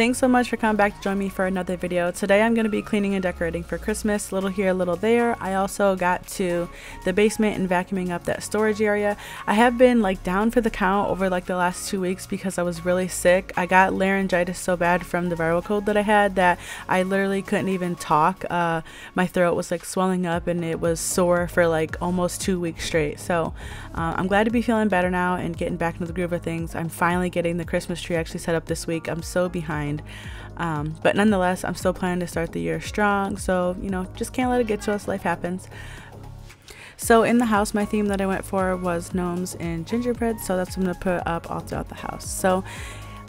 thanks so much for coming back to join me for another video. Today I'm going to be cleaning and decorating for Christmas, little here, a little there. I also got to the basement and vacuuming up that storage area. I have been like down for the count over like the last two weeks because I was really sick. I got laryngitis so bad from the viral cold that I had that I literally couldn't even talk. Uh, my throat was like swelling up and it was sore for like almost two weeks straight. So uh, I'm glad to be feeling better now and getting back into the groove of things. I'm finally getting the Christmas tree actually set up this week. I'm so behind mind. Um, but nonetheless, I'm still planning to start the year strong. So, you know, just can't let it get to us. Life happens. So in the house, my theme that I went for was gnomes and gingerbread. So that's what I'm going to put up all throughout the house. So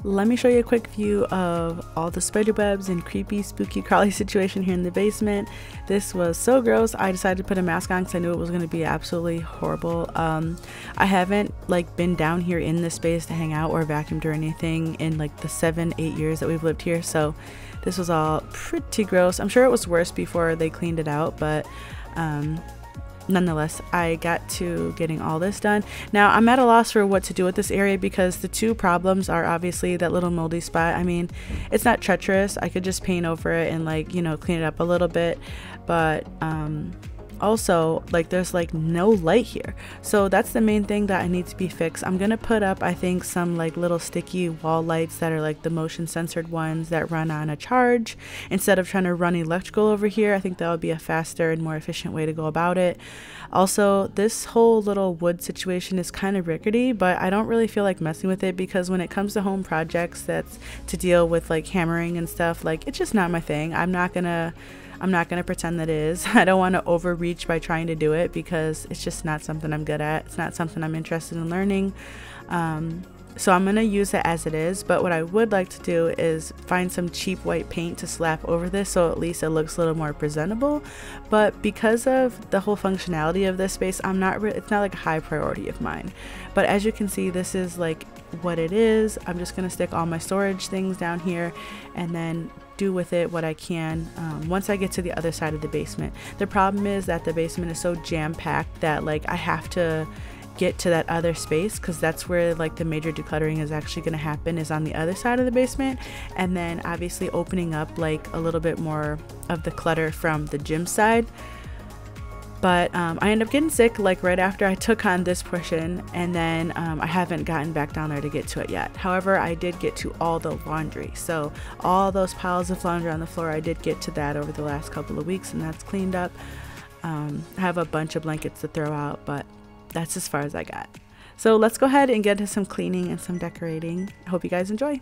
let me show you a quick view of all the spider webs and creepy spooky crawly situation here in the basement. This was so gross i decided to put a mask on because i knew it was going to be absolutely horrible. Um, i haven't like been down here in this space to hang out or vacuumed or anything in like the seven eight years that we've lived here so this was all pretty gross. I'm sure it was worse before they cleaned it out but um, nonetheless, I got to getting all this done. Now, I'm at a loss for what to do with this area because the two problems are obviously that little moldy spot. I mean, it's not treacherous. I could just paint over it and like, you know, clean it up a little bit, but um also like there's like no light here. So that's the main thing that i need to be fixed. I'm gonna put up i think some like little sticky wall lights that are like the motion censored ones that run on a charge. Instead of trying to run electrical over here i think that would be a faster and more efficient way to go about it. Also this whole little wood situation is kind of rickety but i don't really feel like messing with it because when it comes to home projects that's to deal with like hammering and stuff like it's just not my thing. I'm not gonna I'm not going to pretend that it is. I don't want to overreach by trying to do it because it's just not something I'm good at. It's not something I'm interested in learning. Um, so I'm going to use it as it is, but what I would like to do is find some cheap white paint to slap over this so at least it looks a little more presentable. But because of the whole functionality of this space, I'm not it's not like a high priority of mine. But as you can see, this is like what it is. I'm just going to stick all my storage things down here and then do with it what I can um, once I get to the other side of the basement. The problem is that the basement is so jam packed that like I have to get to that other space because that's where like the major decluttering is actually going to happen is on the other side of the basement and then obviously opening up like a little bit more of the clutter from the gym side but um, I ended up getting sick like right after I took on this portion, and then um, I haven't gotten back down there to get to it yet. However, I did get to all the laundry. So, all those piles of laundry on the floor, I did get to that over the last couple of weeks, and that's cleaned up. Um, I have a bunch of blankets to throw out, but that's as far as I got. So, let's go ahead and get to some cleaning and some decorating. I hope you guys enjoy.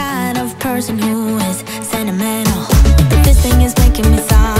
kind of person who is sentimental. But this thing is making me sound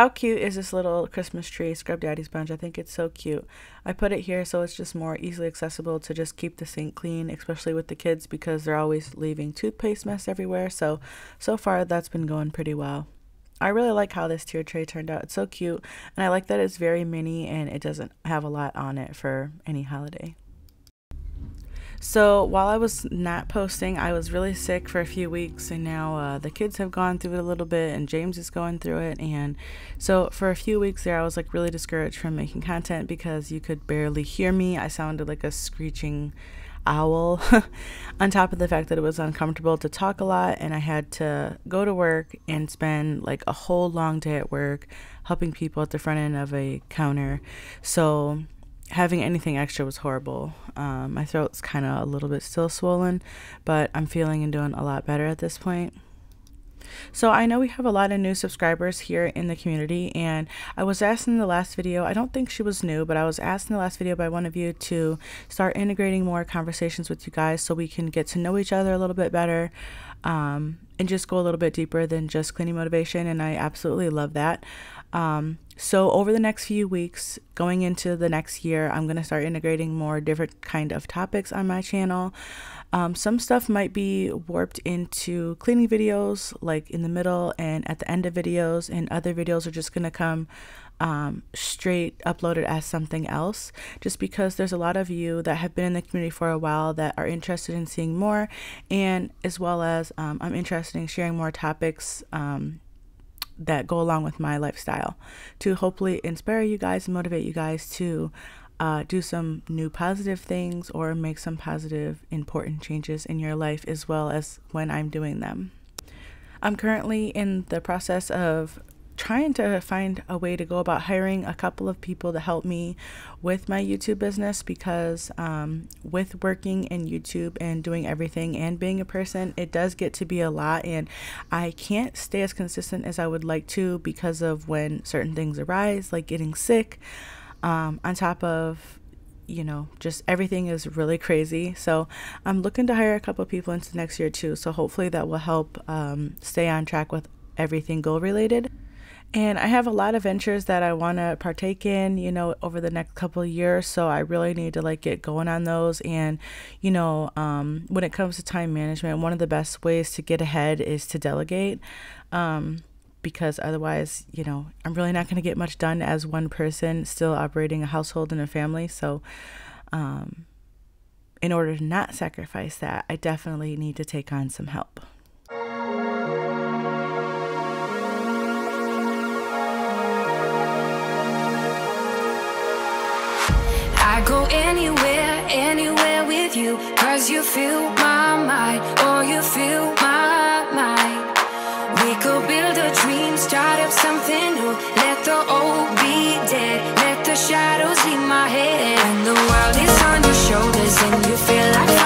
How cute is this little Christmas tree Scrub Daddy sponge? I think it's so cute. I put it here so it's just more easily accessible to just keep the sink clean, especially with the kids because they're always leaving toothpaste mess everywhere. So, so far that's been going pretty well. I really like how this tier tray turned out. It's so cute and I like that it's very mini and it doesn't have a lot on it for any holiday. So while I was not posting, I was really sick for a few weeks, and now uh, the kids have gone through it a little bit, and James is going through it. And so for a few weeks there, I was like really discouraged from making content because you could barely hear me. I sounded like a screeching owl, on top of the fact that it was uncomfortable to talk a lot, and I had to go to work and spend like a whole long day at work helping people at the front end of a counter. So having anything extra was horrible. Um, my throat's kind of a little bit still swollen, but I'm feeling and doing a lot better at this point. So I know we have a lot of new subscribers here in the community and I was asked in the last video, I don't think she was new, but I was asked in the last video by one of you to start integrating more conversations with you guys so we can get to know each other a little bit better um, and just go a little bit deeper than just cleaning motivation and I absolutely love that. Um, so over the next few weeks, going into the next year, I'm going to start integrating more different kind of topics on my channel. Um, some stuff might be warped into cleaning videos, like in the middle and at the end of videos, and other videos are just going to come um, straight uploaded as something else, just because there's a lot of you that have been in the community for a while that are interested in seeing more, and as well as um, I'm interested in sharing more topics um, that go along with my lifestyle to hopefully inspire you guys and motivate you guys to uh, do some new positive things or make some positive, important changes in your life as well as when I'm doing them. I'm currently in the process of trying to find a way to go about hiring a couple of people to help me with my YouTube business because um, with working in YouTube and doing everything and being a person, it does get to be a lot, and I can't stay as consistent as I would like to because of when certain things arise, like getting sick. Um, on top of you know, just everything is really crazy. So I'm looking to hire a couple of people into next year too. So hopefully that will help um, stay on track with everything goal related. And I have a lot of ventures that I want to partake in, you know, over the next couple of years. So I really need to like get going on those. And, you know, um, when it comes to time management, one of the best ways to get ahead is to delegate. Um, because otherwise, you know, I'm really not going to get much done as one person still operating a household and a family. So, um, in order to not sacrifice that, I definitely need to take on some help. Go anywhere, anywhere with you. Cause you fill my mind, or you fill my mind. We could build a dream, start up something new. Let the old be dead, let the shadows leave my head. When the world is on your shoulders and you feel like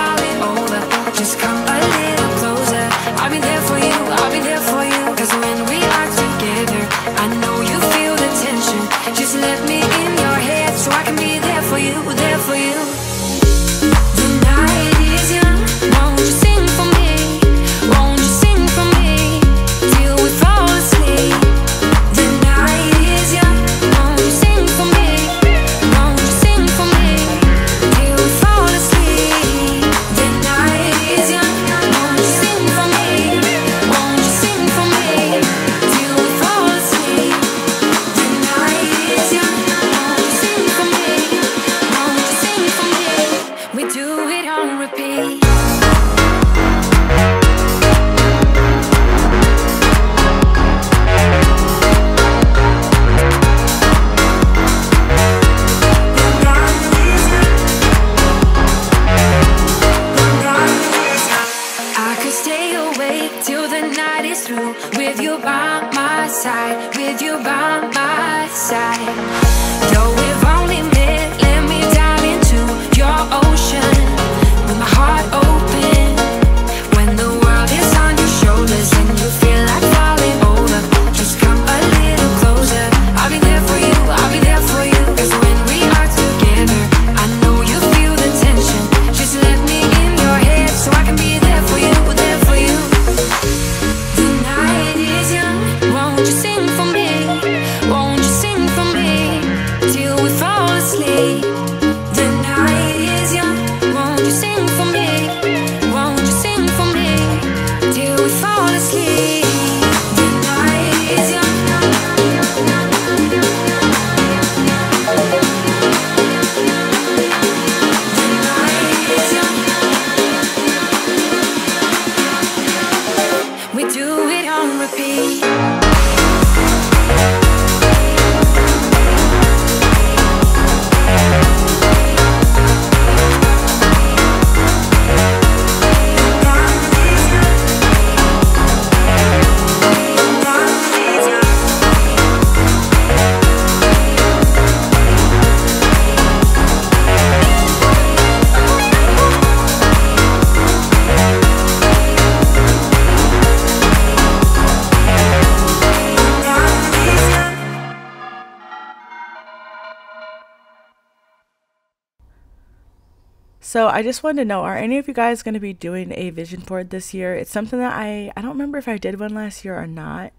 So I just wanted to know, are any of you guys going to be doing a vision board this year? It's something that I, I don't remember if I did one last year or not.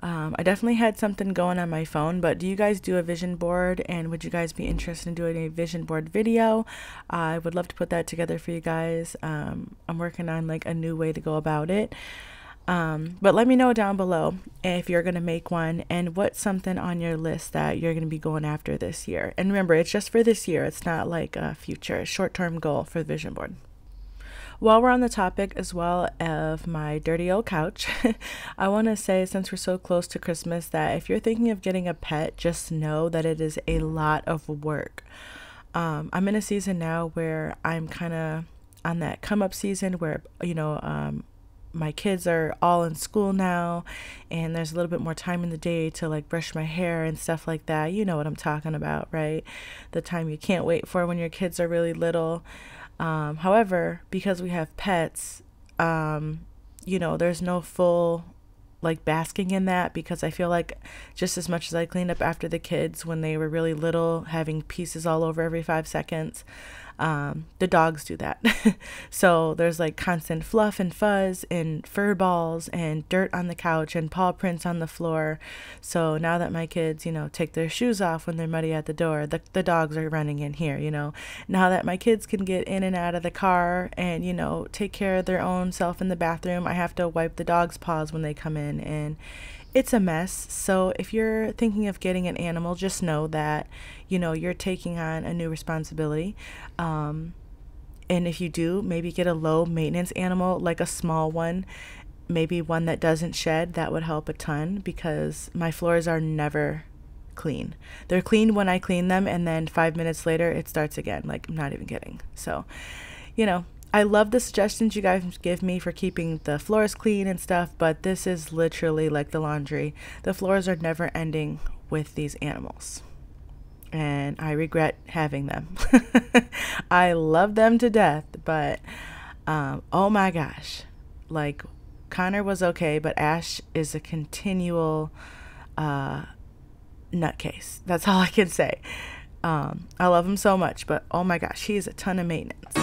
Um, I definitely had something going on my phone, but do you guys do a vision board and would you guys be interested in doing a vision board video? I would love to put that together for you guys. Um, I'm working on like a new way to go about it. Um, but let me know down below if you're going to make one and what's something on your list that you're going to be going after this year. And remember, it's just for this year. It's not like a future short-term goal for the vision board. While we're on the topic as well of my dirty old couch, I want to say since we're so close to Christmas that if you're thinking of getting a pet, just know that it is a lot of work. Um, I'm in a season now where I'm kind of on that come up season where, you know, um, my kids are all in school now and there's a little bit more time in the day to like brush my hair and stuff like that. You know what I'm talking about, right? The time you can't wait for when your kids are really little. Um, however, because we have pets, um, you know, there's no full like basking in that because I feel like just as much as I cleaned up after the kids when they were really little, having pieces all over every five seconds, um, the dogs do that. so there's like constant fluff and fuzz and fur balls and dirt on the couch and paw prints on the floor. So now that my kids, you know, take their shoes off when they're muddy at the door, the, the dogs are running in here, you know. Now that my kids can get in and out of the car and, you know, take care of their own self in the bathroom, I have to wipe the dog's paws when they come in and it's a mess. So if you're thinking of getting an animal, just know that, you know, you're taking on a new responsibility. Um, and if you do, maybe get a low maintenance animal, like a small one, maybe one that doesn't shed. That would help a ton because my floors are never clean. They're clean when I clean them, and then five minutes later, it starts again. Like, I'm not even kidding. So, you know, I love the suggestions you guys give me for keeping the floors clean and stuff, but this is literally like the laundry. The floors are never ending with these animals. And I regret having them. I love them to death, but um, oh my gosh. Like, Connor was okay, but Ash is a continual uh, nutcase. That's all I can say. Um, I love him so much, but oh my gosh, he is a ton of maintenance.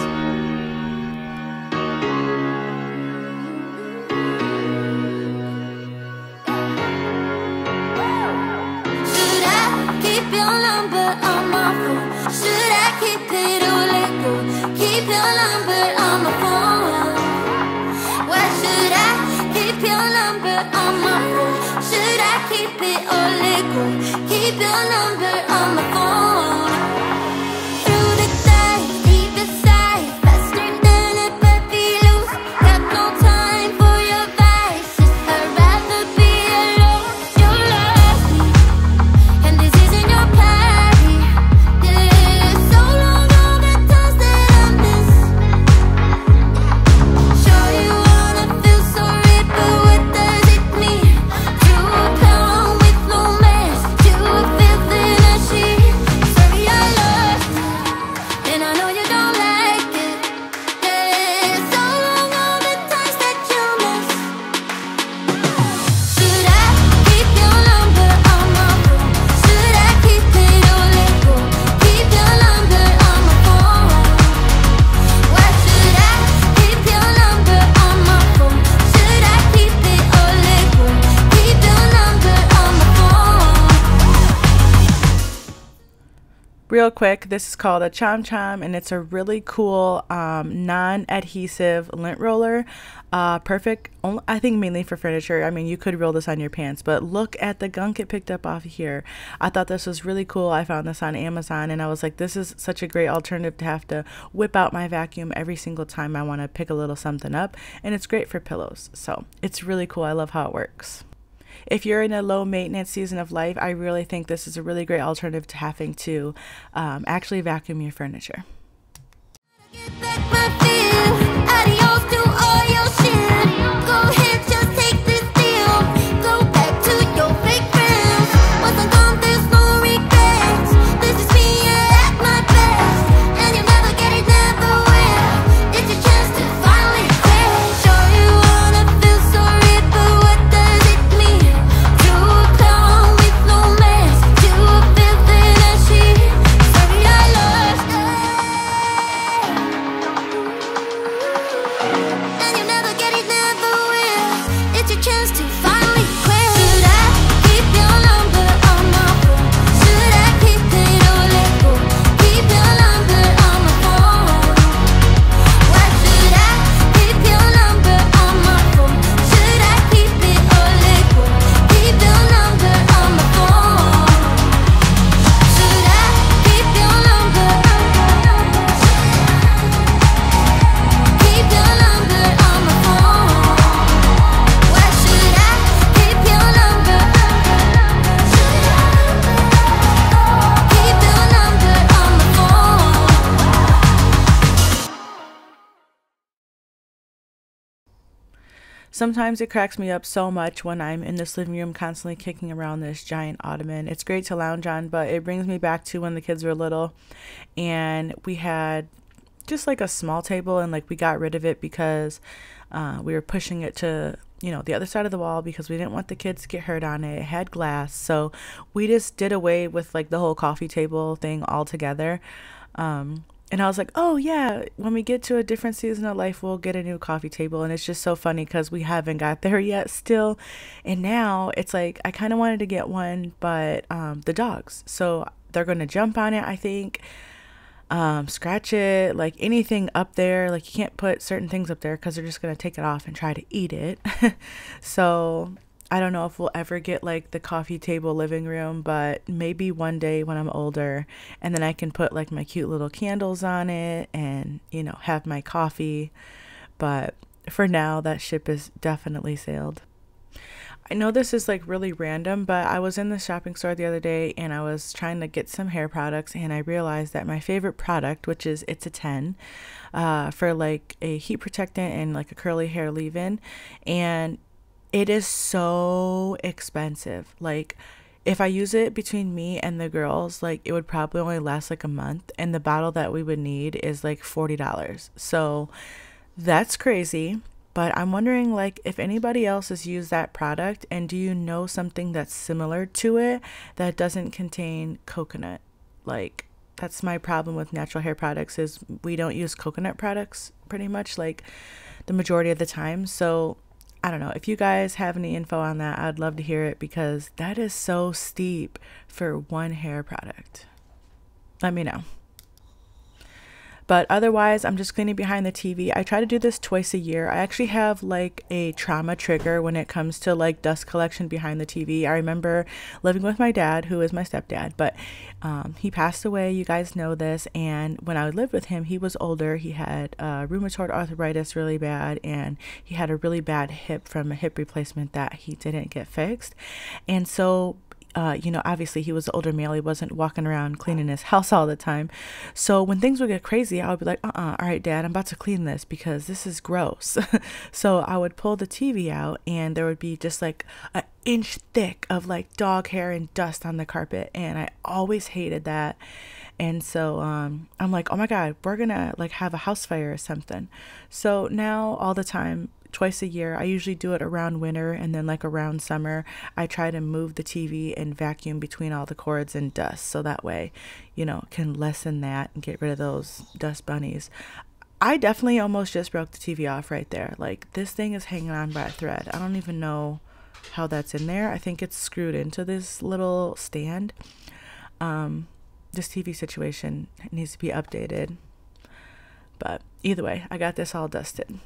Real quick, this is called a Chom Chom, and it's a really cool um, non-adhesive lint roller. Uh, perfect, I think mainly for furniture. I mean, you could roll this on your pants, but look at the gunk it picked up off here. I thought this was really cool. I found this on Amazon, and I was like, this is such a great alternative to have to whip out my vacuum every single time I want to pick a little something up, and it's great for pillows. So it's really cool. I love how it works if you're in a low maintenance season of life, I really think this is a really great alternative to having to um, actually vacuum your furniture. Adios to all your shit. Sometimes it cracks me up so much when I'm in this living room constantly kicking around this giant ottoman. It's great to lounge on, but it brings me back to when the kids were little and we had just like a small table and like we got rid of it because uh, we were pushing it to you know the other side of the wall because we didn't want the kids to get hurt on it it had glass so we just did away with like the whole coffee table thing altogether um, and I was like, oh, yeah, when we get to a different season of life, we'll get a new coffee table. And it's just so funny because we haven't got there yet still. And now it's like, I kind of wanted to get one, but um, the dogs. So they're going to jump on it, I think, um, scratch it, like anything up there. Like you can't put certain things up there because they're just going to take it off and try to eat it. so I don't know if we'll ever get like the coffee table living room, but maybe one day when I'm older and then I can put like my cute little candles on it and, you know, have my coffee. But for now, that ship is definitely sailed. I know this is like really random, but I was in the shopping store the other day and I was trying to get some hair products and I realized that my favorite product, which is It's a 10, uh, for like a heat protectant and like a curly hair leave in, and it is so expensive. Like, if I use it between me and the girls, like it would probably only last like a month, and the bottle that we would need is like $40. So that's crazy. But I'm wondering, like, if anybody else has used that product, and do you know something that's similar to it that doesn't contain coconut? Like, that's my problem with natural hair products is we don't use coconut products pretty much like the majority of the time. So I don't know. If you guys have any info on that, I'd love to hear it because that is so steep for one hair product. Let me know. But otherwise, I'm just cleaning behind the TV. I try to do this twice a year. I actually have like a trauma trigger when it comes to like dust collection behind the TV. I remember living with my dad, who is my stepdad, but um, he passed away. You guys know this. And when I lived with him, he was older. He had uh, rheumatoid arthritis really bad, and he had a really bad hip from a hip replacement that he didn't get fixed. And so uh, you know, obviously he was an older male. He wasn't walking around cleaning his house all the time. So when things would get crazy, I would be like, uh uh all right, dad, I'm about to clean this because this is gross. so I would pull the TV out and there would be just like an inch thick of like dog hair and dust on the carpet. And I always hated that. And so um, I'm like, oh my God, we're gonna like have a house fire or something. So now all the time, twice a year. I usually do it around winter and then like around summer. I try to move the TV and vacuum between all the cords and dust so that way, you know, can lessen that and get rid of those dust bunnies. I definitely almost just broke the TV off right there. Like this thing is hanging on by a thread. I don't even know how that's in there. I think it's screwed into this little stand. Um, this TV situation needs to be updated. But either way, I got this all dusted.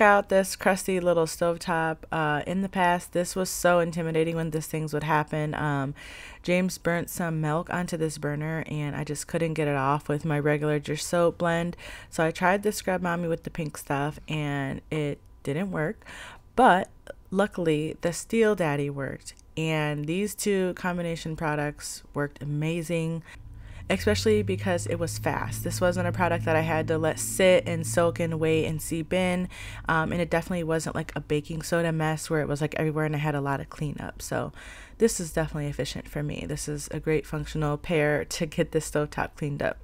Check out this crusty little stovetop. Uh, in the past, this was so intimidating when these things would happen. Um, James burnt some milk onto this burner and I just couldn't get it off with my regular dish soap blend. So I tried the Scrub Mommy with the pink stuff and it didn't work. But luckily, the Steel Daddy worked. And these two combination products worked amazing especially because it was fast. This wasn't a product that I had to let sit and soak and wait and seep in. Um, and it definitely wasn't like a baking soda mess where it was like everywhere and I had a lot of cleanup. So this is definitely efficient for me. This is a great functional pair to get this stovetop cleaned up.